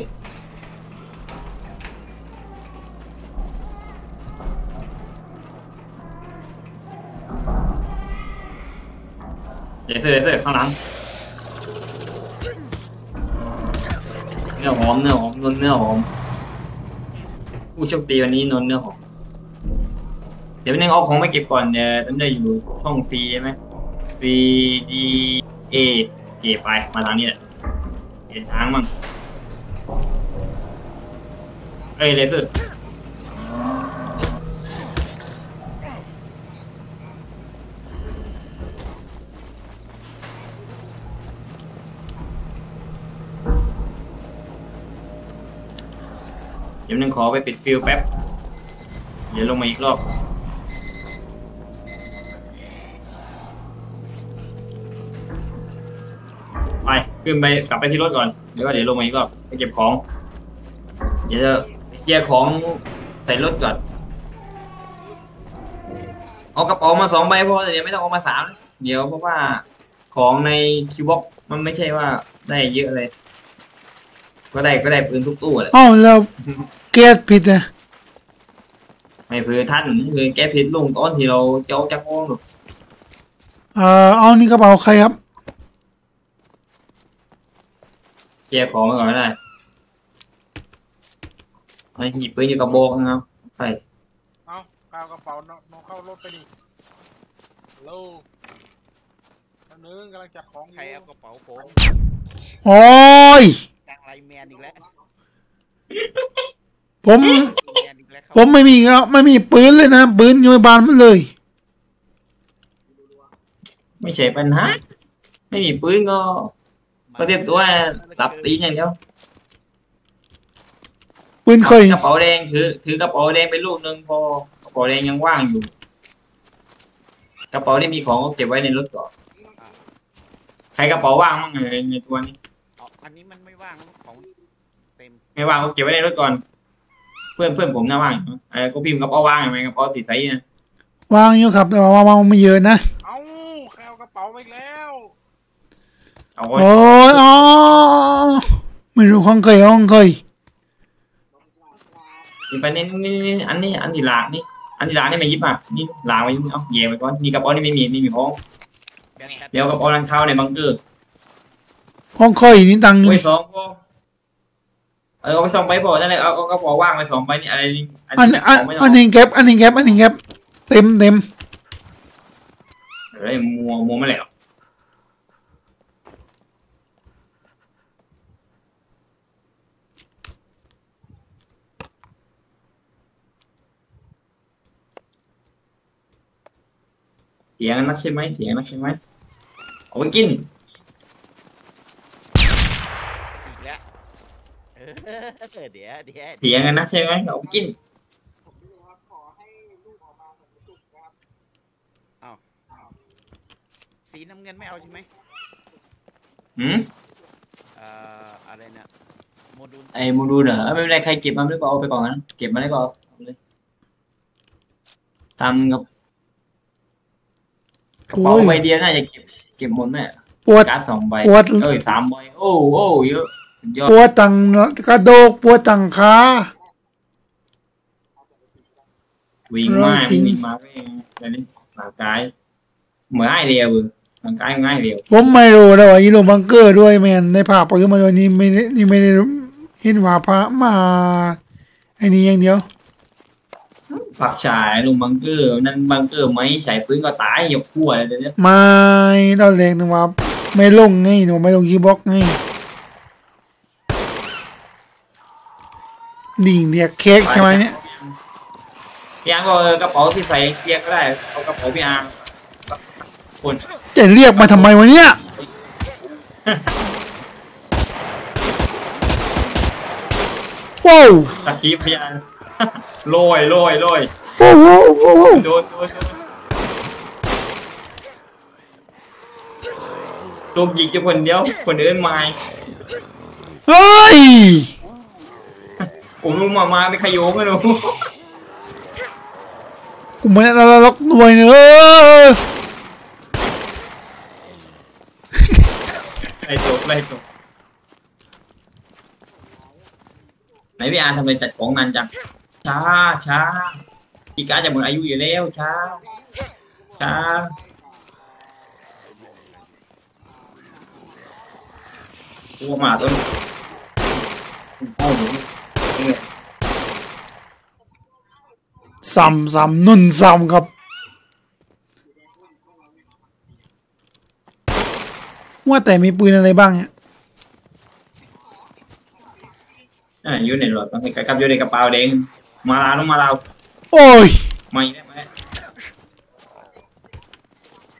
เซอร์เเซอร์ข้างหลังเนื้อหอมเนื้อหอมนนเนื้อหอมผู้โชคดีวันนี้นนเนื้อหอมเดี๋ยวนึงเอาของมาเก็บก่อนเดี๋ยวจำได้อยู่ช่องฟรีใช่ไหมฟรีดีเอเก็บไปมาทางนี้แหละเห็นทางมั่งเอ้ยเลเซอร์ เดี๋ยวนึงขอไปปิดฟิวส์แป๊บ เดี๋ยวลงมาอีกรอบ ไป ขึ้นไปกลับไปที่รถก่อน แล้วก็เดี๋ยวลงมาอีกรอบไปเก็บของ เดี๋ยวจะเคลียร์ของใส่รถก่อน เอากระเป๋ามาสองใบพอแต่เดี๋ยวไม่ต้องเอามาสาม เดี๋ยวเพราะว่าของใน Kill Box มันไม่ใช่ว่าได้เยอะเลย ก็ได้ก็ได้ปืนทุกตู้แหละเอ้าแล้ว แก๊สผิดนะไม่เพื่อท่านคือแก้ผิดลงตอนที่เราเจ้าจักรวงหรอกเอ่อเอานี่กระเป๋าใครครับเคลียร์ของไว้ก่อนก็ได้ไอ้หยิบปืนอยู่กระบอกนะครับใช่เอากาวกระเป๋าน้องน้องเข้ารถไปดิฮัลโหลอันนึงกำลังจัดของอใครเอายู่กระเป๋าผมโอ้ย จังไรแมนอีกแล้ว ผมแมนอีกแล้วครับผมไม่มีครับไม่มีปืนเลยนะปืนอยู่ในบ้านมันเลย ไม่ใช่ปัญหา ไม่มีปืนก็ ก็เรียบตัวหลับตีนอย่างเดียวปืนเคยกระเป๋าแดงถือ ถือกระเป๋าแดงไปลูกหนึ่งพอกระเป๋าแดงยังว่างอยู่ กระเป๋าที่มีของก็เก็บไว้ในรถก่อนใครกระเป๋าว่างมั่งในในตัวนี้เอาอันนี้มันไม่ว่างของเต็มไม่ว่างก็เก็บไว้ในรถก่อน เพื่อนเพื่อนผมน่าว่างอยู่เออก็พิมพ์กระเป๋าว่างไหมกระเป๋าติดใส่นะวางอยู่ครับ แต่ว่าวางไม่เยอะนะเอาใครเอากระเป๋าไปอีกแล้วเอาไว้โอ้ยอ๋อไม่รู้ของเคยของเคยนี่ไปนี่นี่นี่อันนี้อันที่หลากนี่อันที่หลากนี่ไม่ยิบอะนี่หลากไว้เอาแยกไว้ก่อนนี่กระเป๋านี่ไม่มีไม่มีของแบนแบนเดี๋ยวกระเป๋านันเข้าในบังเกอร์ของเคยนี่ตังค์ไว้นี่สองพอ เออเอาไปสองใบพอนั่นแหละเอาเอากระเป๋าว่างไปสองใบนี่อะไรนี่อันอันของไม่ต้อัอนงนี้แก็บอันนี้แก็บอันนี้แก็บเต็มเต็มเฮ้ยมัวมัวไม่แล้วเถียงกันนักใช่ไหมเถียงกันนักใช่ไหมเอาไปกิน อีกแล้ว เออเดี๋ยวเดี๋ยวเถียงกันนักใช่ไหมเอาไปกินสีน้ำเงินไม่เอาใช่ไหมหืมเอ่ออะไรเนี่ยโมดูลไอ้มูดูเหรอเอ้ยไม่เป็นไรใครเก็บมาไม่ก็เอาไปก่อนนะเก็บมาได้ก็เอาเอาเลยตามกับกระเป๋าใบเดียวน่าจะเก็บเก็บหมดแม่ปวดการ์ดสองใบปวด เอ้ยสามใบโอ้โอ้เยอะสุดยอด ปวดตังกระโดกปวดตังขาวิ่งมากวิ่งมาไม่อะไรนี่ร่างกายเหมือนไอเรียวเว้ยร่างกายง่ายเรียวผมไม่รู้แล้วว่าอีโลบังเกอร์ด้วยแมนในภาพปืนมาด้วยนี่ไม่ได้นี่ไม่ได้เห็นว่าพระมาไอ้นี่อย่างเดียวผักฉายลุงบังเกอร์นั่นบังเกอร์ไหมฉายปืนก็ตายยกขั้วอะไรเดี๋ยวนี้ไม่ตอนแรกนึกว่าไม่ลงไงหนูไม่ลงคีย์บ็อกซ์ไง ดิ่งเดียกเค้กใช่ไหมเนี่ยพี่อังก็เออกระเป๋าที่ใส่เกียร์ก็ได้เอากระเป๋าพี่อังคนจะเรียกมาทำไมวะเนี่ยว้าวตะกี้พี่อังโรยโรยโรยว้าวว้าวว้าวว้าวโดนโดนโดนตัวยิงแค่คนเดียวคนอื่นไม่เฮ้ย ผมลงมามาเป็นขยโยงไม่รู้กูไม่ได้ล็อกหน่วยเนอะไล่จบไล่จบไหนพี่อาร์ทำไมจัดของนานจัง ช้าช้าพี่การดจะหมดอายุอยู่แล้วช้า ช้าตัวหมาตัวนี้โอ้โหนี่ ซ้ำซ้ำนุ่นซ้ำครับ ว่าแต่มีปืนอะไรบ้างเนี่ยอ่าอยู่ในรถต้องกับกับอยู่ในกระเป๋าเด้งมาลาลงมาลาวโอ้ยมาอีกได้ไหม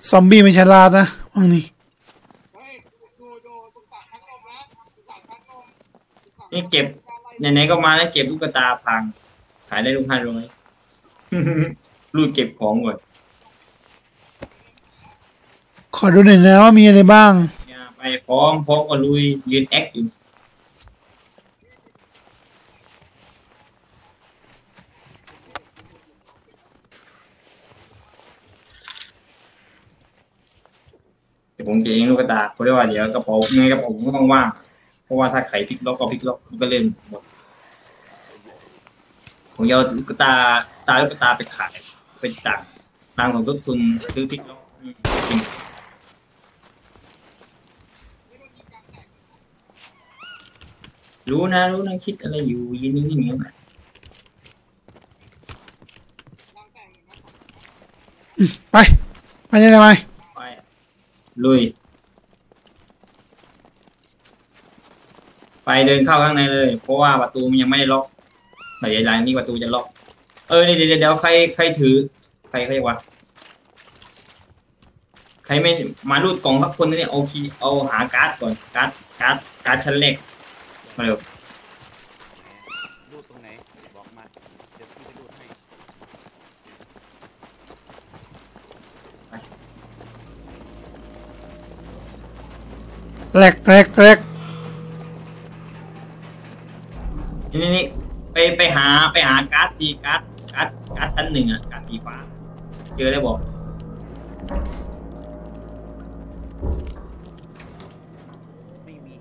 ซอมบี้ไม่ฉลาดนะว่างนี้นี่เก็บ ไหนๆก็มาแล้วเก็บลูกตาพัง ขายได้ลูกห้าร้อยรูดเก็บของก่อนขอดูหน่อยนะว่ามีอะไรบ้างอย่าไปพร้อมพร้อมก็ลุยยืนแอคอยู่เดี๋ยวผมเก็บเองลูกตาเพราะว่าเดี๋ยวกระเป๋าไงกระเป๋าผมก็ต้องว่าง เพราะว่าถ้าไขพลิกล็อกก็พลิกล็อกมันก็เล่นหมด ผมจะเอาลูกตาตาลูกตาไปขาย เป็นต่างตังค์ของต้นทุนซื้อพลิกล็อกอืมจริงรู้นะรู้นะคิดอะไรอยู่ยินนี่นี่นี่นะไปไปยังไงไปลุย ไปเดินเข้าข้างในเลย เพราะว่าประตูมันยังไม่ได้ล็อก แต่ใหญ่ๆนี่ประตูจะล็อก เออเดี๋ยวเดี๋ยวเดี๋ยวใครใครถือ ใครใครวะ ใครไม่มารูดกล่องสักคนนี่เอาคีย์เอาหาการ์ดก่อนการ์ดการ์ดการ์ดชั้นเล็กมาเร็วรูดตรงไหนบอกมาเดี๋ยวพี่ไปรูดให้แหลกแหลกแหลกนี่นี่นี่ ไปไปหาไปหาการ์ดดีการ์ดการ์ดการ์ดชั้นหนึ่งอะการ์ดสีฟ้า เจอได้บอกไม่มี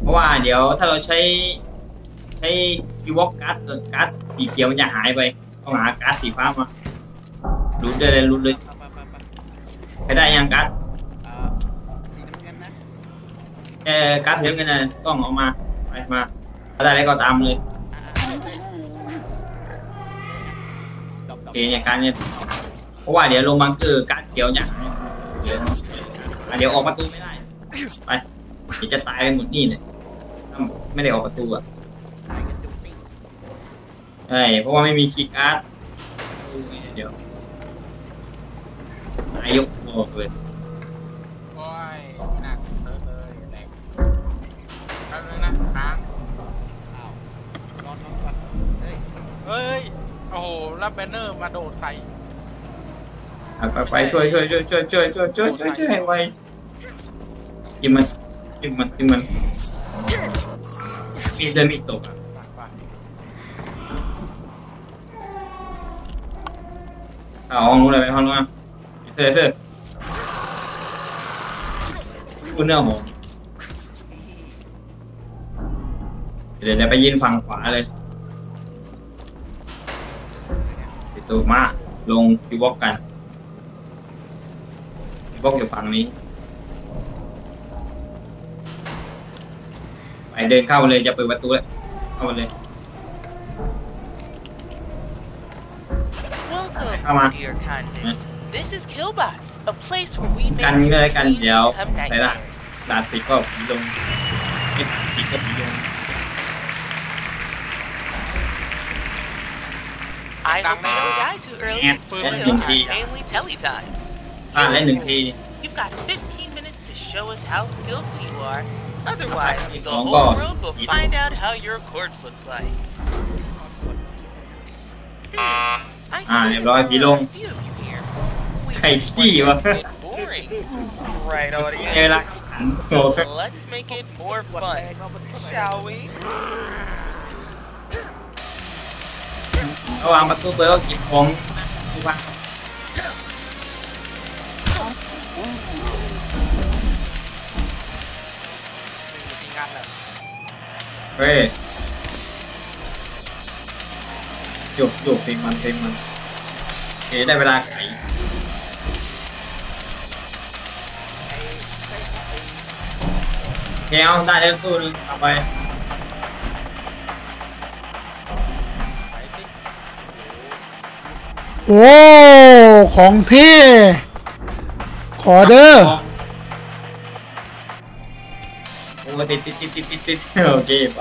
เพราะว่าเดี๋ยวถ้าเราใช้ใช้คีย์วอล์กการ์ดเออการ์ดสีเขียวมันจะหายไปต้องหาการ์ดสีฟ้ามารูดได้เลยรูดเลยไปไปไปไปใครได้ยังการ์ดอ่าสีน้ำเงินนะเออการ์ดเหลืองกันนะต้องเอามาไปมาถ้า ได้อะไรก็ตามเลยอ่าอ่าได้ได้ดอกดโออกเคเนี่ยการเนี่ยเพราะว่าเดี๋ยวลงบังเกอร์การ์ดเขียวอย่างเดี๋ยวอะเดี๋ยวออกประตูไม่ได้ไปเดี๋ยวจะตายกันหมดนี่เลยถ้าไม่ได้ออกประตูอะตายกันจุกติงใช่เพราะว่าไม่มีคีย์การ์ดเดี๋ยวนายกบอกเลย โอ้โหรับแบนเนอร์มาโดดใส่อะไปไปช่วยช่วยช่วยช่วยช่วยช่วยช่วยช่วยช่วยให้ไวกินมันกินมันกินมันมีเดินมีตกอะเอาห้องนู้นเลยไปห้องนู้นอะเสือเสือคุณเนื้อหอมเดี๋ยวเดี๋ยวไปยืนฝั่งขวาเลย ปิดตัวมาลงคิวบ็อกกันคิวบ็อกอยู่ฝั่งนี้ ไปเดินเข้าเลยจะเปิดประตูแล้วเข้ามาเลย Welcome, Come on. dear Hmm? convict. This is Killbot, a place where we make กันนี้เลยกัน dreams เดี๋ยว become ใส่ละ nightmares. ดาดปิดก็ผีลงเอ็ดปิดก็ผีลง ไอโอเปโอได้ too early and spoil our family telly time. Ah, อ่าเล่นหนึ่งที You've got 15 minutes to show us how skillful you are. Otherwise, the whole world will find out how your chords look like. Ah, I อ่าเรียบร้อยผีลง few of you here. We ใคร just ขี้ want boring. Right, audience. ละขันโตก็ Let's make it more fun, shall we? ระว่างประตูเปิดก็เก็บของทุกวันมีทีงาหละเฮ้ยหยกหยกเพลงมันเพลงมันโอเคได้เวลาไขไอ้ไอ้ไอ้เคเอาได้แล้วตู้นึงเอาไป โอ้ ของเท่ ขอเด้อโอ้ติดติดติดติดติดติดโอเคไป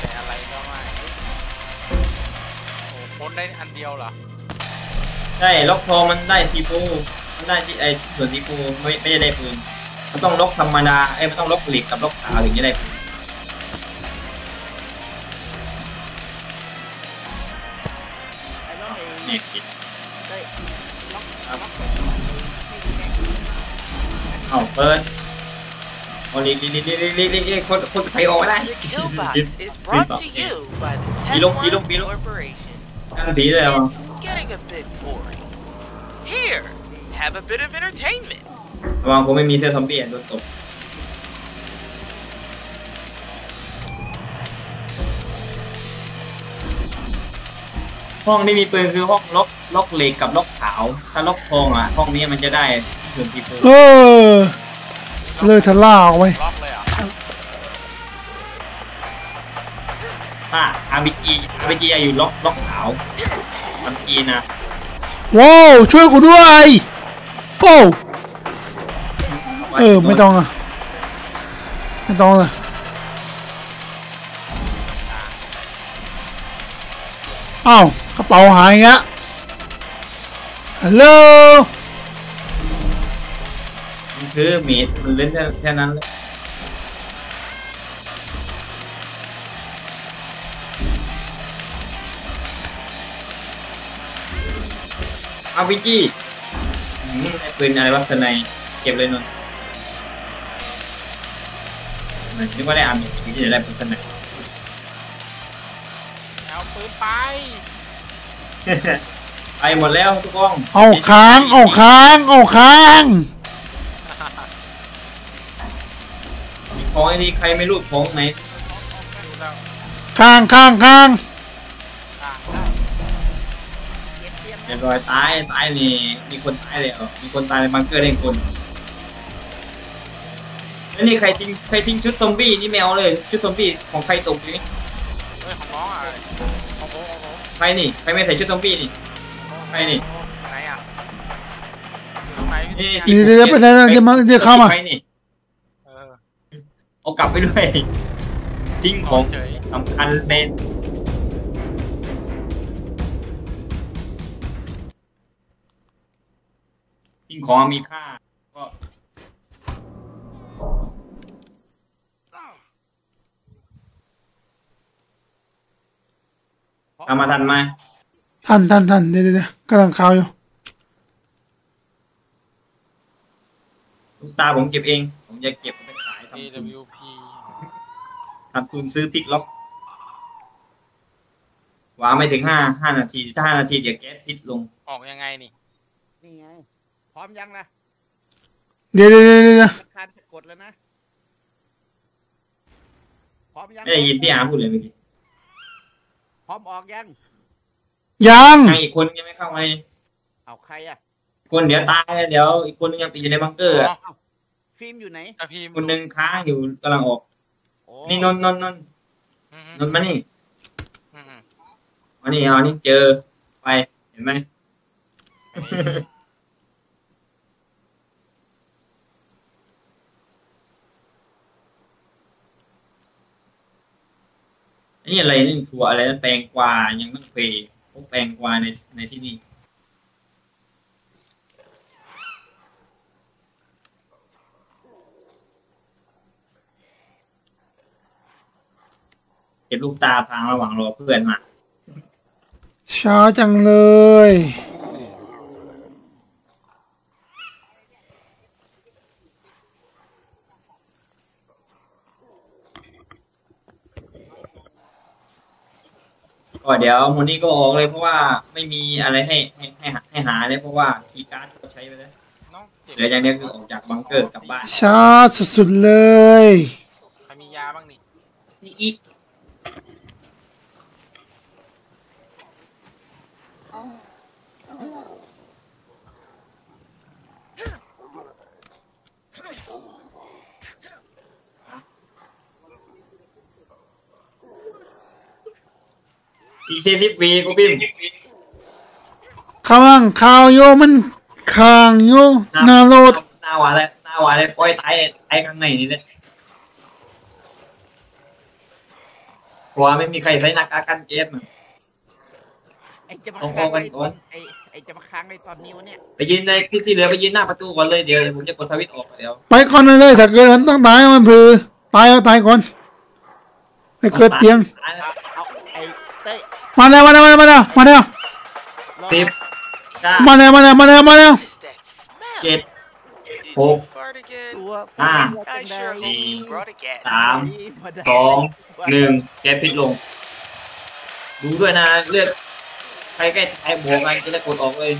แต่อะไรก็ไม่โอ้คนได้อันเดียวเหรอได้ล็อกทองมันได้ซีฟูมันได้ที่ไอ้ส่วนซีฟูไม่ไม่ได้ได้ปืนมันต้องล็อกธรรมดา เอ้ยมันต้องล็อกเหล็กกับล็อกขาวถึงจะได้ปืน เอาเปิดเอาลีลีลีลีลีลีลีคนคนใส่ออกไม่ได้ The Kill Box is brought to you by the Bilog, Tech bilog, One bilog. Corporation. กันผีเลยเหรอ It's getting a bit boring. Here, have a bit of entertainment. ระวังผมไม่มีเสื้อซอมบี้อะโดนตบห้องที่มีปืนคือห้องล็อกล็อกเหล็กกับล็อกขาว ถ้าล็อกทองอะ ห้องนี้มันจะได้ส่วนทีโฟ เออเลยทะล่าออกไปล็อกเลยเหรอะถ้า RPG RPG อะอยู่ล็อกล็อกขาว RPG นะว้าวช่วยกูด้วยโอ้เออไม่ต้องอะไม่ต้องเลยอ้าวกระเป๋าหายเงี้ยฮัลโหลมัน คือเมดมันเล่นแค่แค่นั้นเลยอาร์พีจีไอ้ปืนอะไรวะสไนเก็บเลยนนท์นึกว่าได้อาร์พีจีจะได้ปืนสไนเอาปืนไป ไปหมดแล้วทุกกองเอาค้างเอาค้างเอาค้าง ของไอ้นี่ใครไม่รู้ของไหนดูแล้วค้างค้างค้างอะเก็บเตรียมเรียนะบร้อยตายตายนี่มีคนตายเลยเหรอมีคนตายในบังเกอร์ได้คนแล้วนี่ใครทิ้งใครทิ้งชุดซอมบี้นี่แมวเลยชุดซอมบี้ของใครตกอยู่นี่เฮ้ยของน้องอะไรของผมของผมใครนี่ใครไม่ใส่ชุดซอมบี้นี่ใครนี่ไหนอะอยู่ตรงไหนนี่พี่เดี๋ยวเดี๋ยวเดี๋ยวเดี๋ยวมาเดี๋ยวเข้ามาใครนี่เออ เอากลับไปด้วย ทิ้งของเฉยสำคัญในทิ้งของมีค่า ก็ตามมาทันไหมทันทันทันเดี๋ยวเดี๋ยวเดี๋ยวกำลังข่าวอยู่ลูกตาผมเก็บเอง ผมจะเก็บไปขายทำทุ น AWP ทำทุนซื้อพลิกล็อกวางไม่ถึงห้าห้านาทีถ้าห้านาทีเดี๋ยวแก๊สพิษลง ออกยังไงนี่ นี่ไง พร้อมยังนะเดี๋ยวเดี๋ยวเดี๋ยวเดี๋ยวธนาคารจะกดแล้วนะ พร้อมยังไม่ได้ยินพี่อาร์มพูดเลยเมื่อกี้ พร้อมออกยัง ยังยังอีกคนยังไม่เข้ามาเลยเอาใครอะ คนเดี๋ยวตาย เดี๋ยวอีกคนนึงยังติดอยู่ในบังเกอร์อะเอ้าฟิล์มอยู่ไหนกระพิมพ์คนหนึ่งค้างอยู่กำลังออกโอ้ นี่นนท์นนท์นนท์อืมนนท์มานี่อืมอืมมานี่เอานี่เจอไปเห็นไหมอันนี้อันนี่อะไรนี่ถั่วอะไรนะแตงกวายังต้องเพย์พวกแตงกวาในในที่นี่ เก็บลูกตาพังระหว่างรอเพื่อนมา ช้าจังเลย ก็เดี๋ยวมูนี่ก็ออกเลยเพราะว่าไม่มีอะไรให้ให้ให้หาให้หาเลยเพราะว่าคีย์การ์ดก็ใช้ไปแล้วน้องเจ็บเหลืออย่างเดียวคือออกจากบังเกอร์กลับบ้านช้าสุดๆเลย ใครมียาบ้างนี่นี่อี อีกสี่สิบวีกูพิมพ์ข้างล่างข่าวโยมันคางโยหนาโลดหน้าหวานเลยหน้าหวานเลยปล่อยไทยไทยข้างในนี่เลยเพราะว่าไม่มีใครใส่หน้ากากกันเกมอะไอ้จะมาเอาค้างเอากันในก่อนไอ้ไอ้จะมาค้างในตอนนี้วะเนี่ยไปยืนในที่ที่เหลือไปยืนหน้าประตูก่อนเลยเดี๋ยวผมจะกดสวิตช์ออกเดี๋ยวไปก่อนเลยถ้าเกิดมันต้องตายมันพือตายเอาตายก่อนไปเกิดเตียง มาแล้วมาแล้วมาแล้วมาแล้วมาแล้วรอสิบนะเก้ามาแล้วมาแล้วมาแล้วมาแล้ว What is that smell? เจ็ด Did Hộp. you fart again? ตัวอ่า I sure hope you brought a cat. สามสองหนึ่งแกพิดลง ดูด้วยนะ เลือกใครใกล้ไอ้บวกกันจะได้กดออกเลย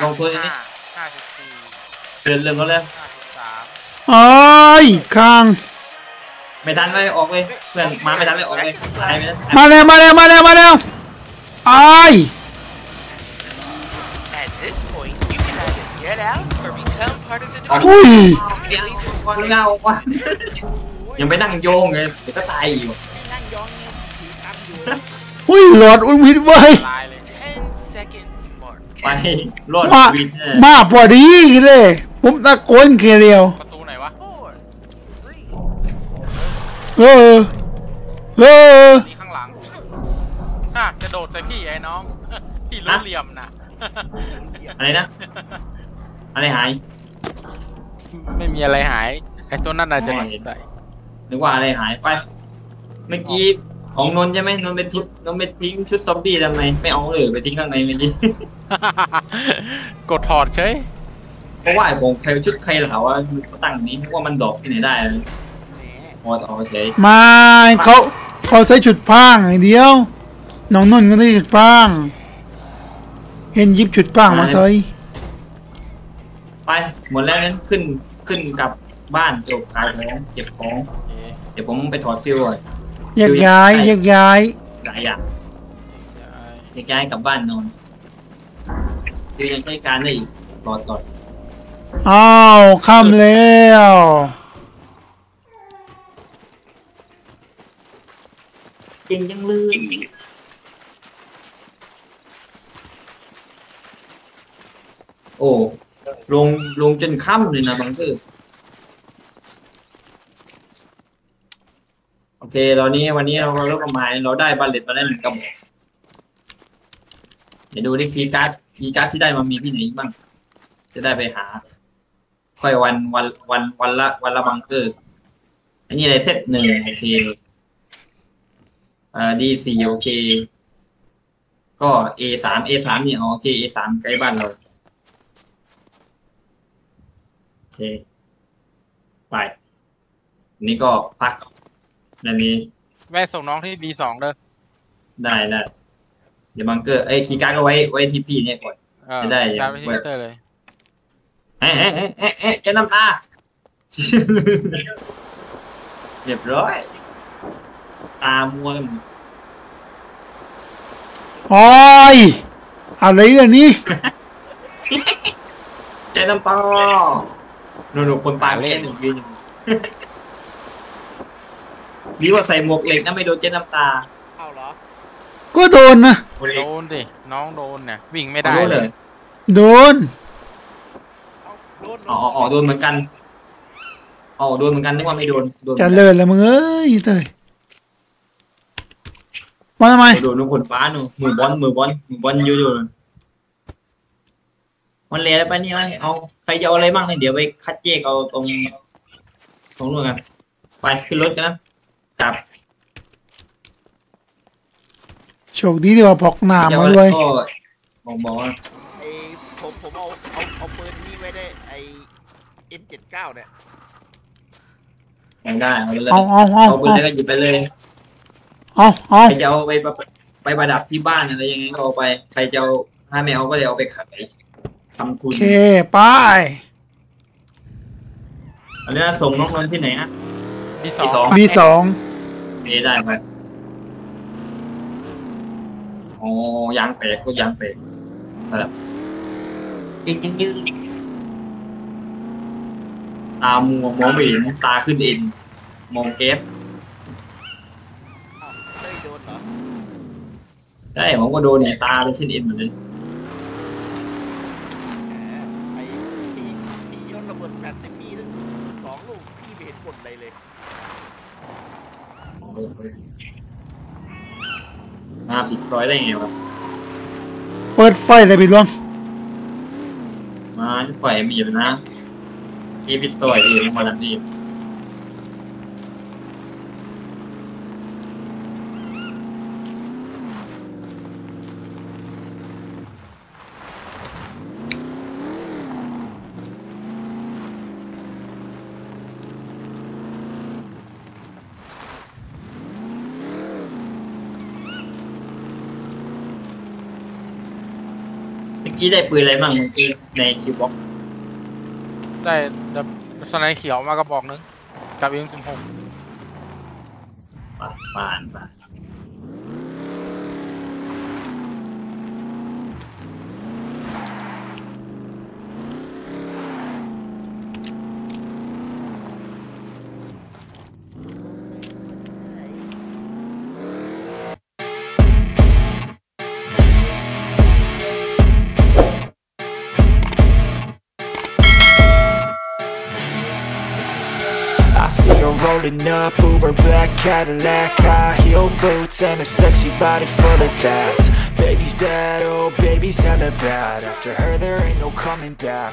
ลองตัวนี้ห้าห้าสิบสี่เดินเริ่มแล้วแล้วห้าสิบสามไอ้ายคาง ไม่ทันเลยออกเลยเพื่อนมาไม่ทันเลยออกเลยตายไปแล้วมาแล้วมาแล้วมาแล้วมาแล้วไอ้าย At this point, you can either get out or become part of the ออก department. อุ้ยเดี๋ยวคนเงาว่ายังไปนั่งโยงเลยเดี๋ยวก็ตายอีกไม่นั่งยองเงี้ยถือกันอยู่อุ้ยหลอดอุ้ยวิดเว้ยลายเลย Ten second mark. ไปรอดมาชีวิตเนี่ยมาพอดีเลย ผมตะโกนแค่เดียว เออเออนี่ข้างหลังอะจะโดดใส่พี่ไอ้น้อง พี่รู้เหลี่ยมนะอะไรนะ อะไรหาย ไม่มีอะไรหาย ไอ้ตัวนั้นน่าจะอ๋โดอดเห็นใส่นึกว่าอะไรหายไป เมื่อกี้ของนนท์ใช่ไหมนนท์ไปทิ้งนนท์ไปทิ้งชุดซอมบี้ทำไมไม่เอาเลยไปทิ้งข้างในเมื่อกี้กดถอดเฉยเพราะว่าไอ้ของใครชุดใครเหลาอะมันก็ตั้งนี้ว่ามันดอกที่ไหนได้เลยแห มพอดออกเฉยมาเขาเขาใช้จุดพรางอย่างเดียวน้องนุ่นก็ได้จุดพราง เห็นหยิบจุดพรางมาใช้ไปหมดแล้วนั้นขึ้นขึ้นกลับบ้านจบขายของเก็บของเดี๋ยวผมไปถอดฟิวก่อนแยกย้ายแยกย้ายหลายอย่างแยกย้ายกลับบ้านนอนฟิวยังใช้การได้อีกถอดก่อนอ้าวค่ำแล้ว จงยังลืมโอ้ลงลงจนค่ำเลยนะบางทีโอเคตอนนี้วันนี้เราเริ่มประมาณเราได้ Barrett มาได้หนึ่งกระบอกเดี๋ยวดูที่ keycard keycard ที่ได้มามีที่ไหนบ้าง จะได้ไปหา ค่อยวันวันวันวันละวันละบังเกอร์ อันนี้อะไร Z หนึ่งโอเค อ่า D สี่โอเค ก็ A สาม A สามนี่อ๋อโอเค A สามใกล้บ้านเรา โอเค ไปอันนี้ก็พักอันนี้แม่ส่งน้องที่ดีสองเด้อ ได้ได้เดี๋ยวบังเกอร์ เอ้ยคีย์การ์ดก็ไว้ไว้ที่พี่เนี่ยก่อนเออจะได้ตามไปที่มิเตอร์เลยเอ๊ะเอ๊ะเอ๊ะเอ๊ะเอ๊ะแกน้ำตาเรียบร้อย ตามัวกันหมดโอ้ยอะไรกันนี่แกน้ำตาหนูหนูคนปากเล่นหนึ่งยืนอยู่ดีว่าใส่หมวกเหล็กนะไม่โดนเจ๊น้ำตา เอาเหรอ ก็โดนนะโดนดิน้องโดนเนี่ยวิ่งไม่ได้รู้เลเลยยโดนเอาโดนอ๋ออ๋อโดนเหมือนกันอ๋อโดนเหมือนกันนึกว่าไม่โดนโดนจะเลิศแล้วมึงเอ้ยเตย มาทำไมโดนทุกคนฟ้าหนูมือบอลมือบอลมือบอลอยู่อยู่มันเละไปนี่ไงเอาใครจะเอาอะไรบ้างเนี่ยเดี๋ยวไปคัดแยกเอาตรงตรงนู้นกันไปขึ้นรถกันนะกลับโชคดีที่ว่าพกหนามมาด้วยก็บอกบอกว่าไอ้ผมผมเอาเอาเอาปืนนี่ไว้ได้ไอ้ M79 เนี่ยยังได้เอาไปเลยเอาเอาเอาเอาไปเอาเลยก็หยิบไปเลย เอาเอาใครจะเอาไปประไปประดับที่บ้านอะไรยังไงก็เอาไป ใครจะเอาถ้าไม่เอาก็จะเอาไปขายทำทุโอนเคไปอันนี้ส่งน้องนนท์ที่ไหนฮะดีสที่สออง งบีสองเอได้ไปอ๋อยางแตกก็ยางแตกสลับจริงจริงงตามัวมองไม่เห็นตาขึ้นเอ็นมองเกฟอ้าวเต้ย โดนเหรอได้ผมก็โดนเนี่ยตาเป็นเส้นเอ็นหมดเลยแหมไอ้ปีปียนระเบิดแฟลชในปีตั้งสองลูกพี่ไม่เห็นผลอะไรเลย มาผิดร้อยได้ไงวะเปิดไฟเลยพี่หลวง มาไฟมีอยู่นะที่พิสโตยที่มาดันนี่ กี้ได้ปืนอะไรบ้างเมื่อกี้ในคิวบ็อกได้แบบสไนเขียวมากระบอกนึงกับเอ็มสิบหกป่านป่าน up, Uber black Cadillac High heel boots and a sexy body full of tats. Baby's bad, oh baby's hella bad. After her there ain't no coming back